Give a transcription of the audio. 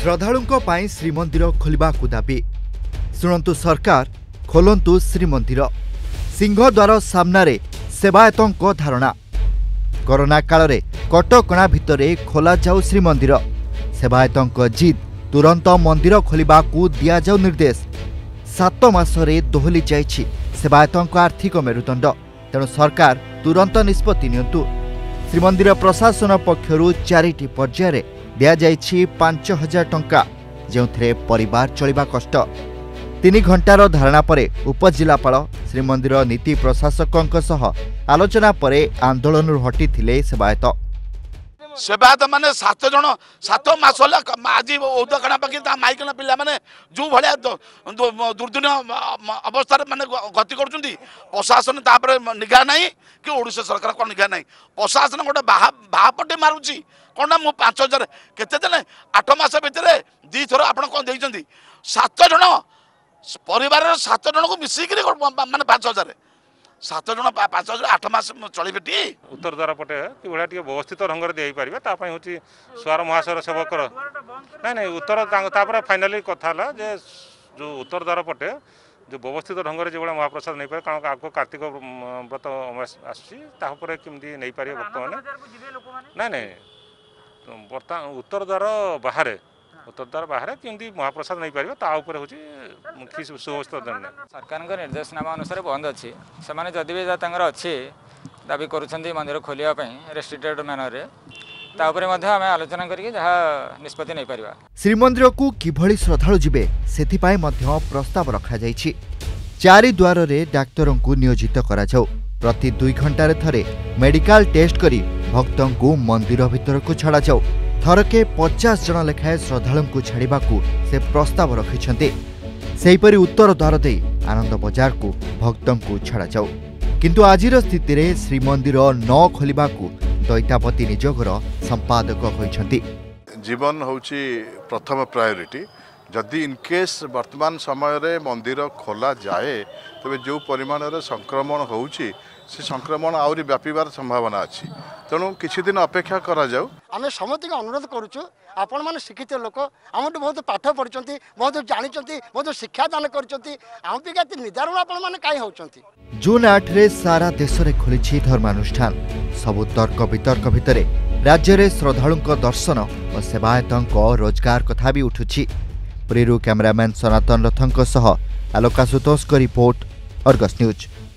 ଶ୍ରଦ୍ଧାଳୁଙ୍କ ପାଇଁ ଶ୍ରୀମନ୍ଦିର ଖୋଲିବାକୁ ଦାବି ଶୁଣନ୍ତୁ ସରକାର ଖୋଲନ୍ତୁ ଶ୍ରୀମନ୍ଦିର ସିଂହଦ୍ୱାର ସାମ୍ନାରେ ସେବାୟତଙ୍କ ଧାରଣା କରୋନା କାଳରେ କଟକଣା ଭିତରେ ଖୋଲାଯାଉ ଶ୍ରୀମନ୍ଦିର ସେବାୟତଙ୍କ ଜିଦ୍ ତୁରନ୍ତ ମନ୍ଦିର ଖୋଲିବାକୁ ଦିଆଯାଉ ନିର୍ଦ୍ଦେଶ ସାତ ମାସରେ ଦୋହଲି ଯାଇଛି ସେବାୟତଙ୍କ ଆର୍ଥିକ ମେରୁଦଣ୍ଡ ତେଣୁ ସରକାର ତୁରନ୍ତ ନିଷ୍ପତ୍ତି ନିଅନ୍ତୁ ଶ୍ରୀମନ୍ଦିର ପ୍ରଶାସନ ପକ୍ଷରୁ ଚାରିଟି ପର୍ଯ୍ୟାୟରେ দেয়া যাইছি 5000 টঙ্কা যেউ থরে পরিবার চলিবা কষ্ট 3 ঘন্টাৰ ধাৰণা পাৰে উপজিলাপাল শ্রী মন্দিৰৰ নীতি প্ৰশাসকক সহ আলোচনা পাৰে আন্দোলনৰ হটি থিলে সেবায়ত ସେବାୟତ ମାନେ ସାତ ଜଣ ସାତ ମାସ ହେଲା ଆଜି ଔଦକଣା ପାଖି ତା ମାଇକିନା ପିଲାମାନେ ଯେଉଁ ଭଳିଆ ଦୁର୍ଦ୍ଦିନ ଅବସ୍ଥାରେ ମାନେ ଗତି କରୁଛନ୍ତି ପ୍ରଶାସନ ତାପରେ ନିଘା ନାହିଁ କି ଓଡ଼ିଶା ସରକାର କ'ଣ ନିଘା ନାହିଁ ପ୍ରଶାସନ ଗୋଟେ ବାହା ବାହାପଟେ ମାରୁଛି କ'ଣ ନା ମୁଁ ପାଞ୍ଚ ହଜାର କେତେ ଦେଲେ ଆଠ ମାସ ଭିତରେ ଦୁଇଥର ଆପଣ କ'ଣ ଦେଇଛନ୍ତି ସାତ ଜଣ ପରିବାରର ସାତ ଜଣଙ୍କୁ ମିଶିକିରି ମାନେ ପାଞ୍ଚ ହଜାର সাত জন পাঁচ জন আট মাস চলবে টি উত্তর দ্বার পটে কিভাবে টিকে ব্যবস্থিত ঢঙ্গরে দিয়েপারে তাপাই হচ্ছে সোয়ার মহাশয়র সেবকর না না উত্তর তাপরে ফাইনালি কথা হল যে যে উত্তর দ্বার পটে যে ব্যবস্থিত ঢঙ্গরে যেভাবে মহাপ্রসাদ নেইপারে কারণ আগে কার্তিক ব্রত আসছি তাপরে কেমতি নেইপারে ভক্ত মানে না না বর্তমান উত্তর দ্বার বাহারে ଉତ୍ତରଦ୍ୱାର ବାହାରେ ଯେମିତି ମହାପ୍ରସାଦ ନେଇପାରିବ ତା ଉପରେ ହେଉଛି ମୁଖ୍ୟ ସୁବସ୍ତ ନିର୍ଣ୍ଣୟ ସରକାରଙ୍କ ନିର୍ଦ୍ଦେଶନାମା ଅନୁସାରେ ବନ୍ଦ ଅଛି ସେମାନେ ଯଦି ବି ତାଙ୍କର ଅଛି ଦାବି କରୁଛନ୍ତି ମନ୍ଦିର ଖୋଲିବା ପାଇଁ ରେଷ୍ଟ୍ରିକ୍ଟେଡ୍ ମ୍ୟାନରରେ ତା ଉପରେ ମଧ୍ୟ ଆମେ ଆଲୋଚନା କରିକି ଯାହା ନିଷ୍ପତ୍ତି ନେଇପାରିବା ଶ୍ରୀମନ୍ଦିରକୁ କିଭଳି ଶ୍ରଦ୍ଧାଳୁ ଯିବେ ସେଥିପାଇଁ ମଧ୍ୟ ପ୍ରସ୍ତାବ ରଖାଯାଇଛି ଚାରି ଦ୍ୱାରରେ ଡାକ୍ତରଙ୍କୁ ନିୟୋଜିତ କରାଯାଉ ପ୍ରତି ଦୁଇ ଘଣ୍ଟାରେ ଥରେ ମେଡିକାଲ ଟେଷ୍ଟ କରି ଭକ୍ତଙ୍କୁ ମନ୍ଦିର ଭିତରକୁ ଛଡ଼ାଯାଉ ଥରକେ ପଚାଶ ଜଣ ଲେଖାଏଁ ଶ୍ରଦ୍ଧାଳୁଙ୍କୁ ଛାଡ଼ିବାକୁ ସେ ପ୍ରସ୍ତାବ ରଖିଛନ୍ତି ସେହିପରି ଉତ୍ତର ଦ୍ୱାର ଦେଇ ଆନନ୍ଦ ବଜାରକୁ ଭକ୍ତଙ୍କୁ ଛଡ଼ାଯାଉ କିନ୍ତୁ ଆଜିର ସ୍ଥିତିରେ ଶ୍ରୀମନ୍ଦିର ନ ଖୋଲିବାକୁ ଦୈତାପତି ନିଯୋଗର ସମ୍ପାଦକ ହୋଇଛନ୍ତି ଜୀବନ ହେଉଛି ପ୍ରଥମ ପ୍ରାୟୋରିଟି ଯଦି ଇନକେସ୍ ବର୍ତ୍ତମାନ ସମୟରେ ମନ୍ଦିର ଖୋଲାଯାଏ ତେବେ ଯେଉଁ ପରିମାଣରେ ସଂକ୍ରମଣ ହେଉଛି ସେ ସଂକ୍ରମଣ ଆହୁରି ବ୍ୟାପିବାର ସମ୍ଭାବନା ଅଛି ତେଣୁ କିଛି ଦିନ ଅପେକ୍ଷା କରାଯାଉ ଆମେ ସମସ୍ତଙ୍କୁ ଅନୁରୋଧ କରୁଛୁ ଆପଣମାନେ ଶିକ୍ଷିତ ଲୋକ ଆମଠୁ ବହୁତ ପାଠ ପଢ଼ିଛନ୍ତି ବହୁତ ଜାଣିଛନ୍ତି ବହୁତ ଶିକ୍ଷାଦାନ କରିଛନ୍ତି ଆମ ପାଇଁ ଏତେ ନିଦାରଣ ଆପଣମାନେ କାହିଁ ହେଉଛନ୍ତି ଜୁନ୍ ଆଠରେ ସାରା ଦେଶରେ ଖୋଲିଛି ଧର୍ମାନୁଷ୍ଠାନ ସବୁ ତର୍କ ବିତର୍କ ଭିତରେ ରାଜ୍ୟରେ ଶ୍ରଦ୍ଧାଳୁଙ୍କ ଦର୍ଶନ ଓ ସେବାୟତଙ୍କ ରୋଜଗାର କଥା ବି ଉଠୁଛି ପୁରୀରୁ କ୍ୟାମେରାମ୍ୟାନ୍ ସନାତନ ରଥଙ୍କ ସହ ଆଲୋକା ସୁତୋଷଙ୍କ ରିପୋର୍ଟ ଅର୍ଗସ୍ ନ୍ୟୁଜ୍